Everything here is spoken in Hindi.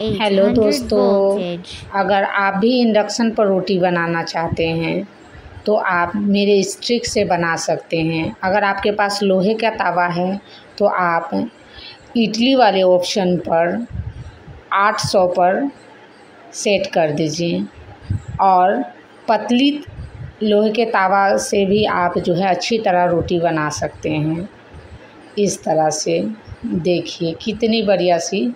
हेलो दोस्तों। अगर आप भी इंडक्शन पर रोटी बनाना चाहते हैं तो आप मेरे इस ट्रिक से बना सकते हैं। अगर आपके पास लोहे का तवा है तो आप इडली वाले ऑप्शन पर 800 पर सेट कर दीजिए। और पतली लोहे के तवा से भी आप जो है अच्छी तरह रोटी बना सकते हैं। इस तरह से देखिए कितनी बढ़िया सी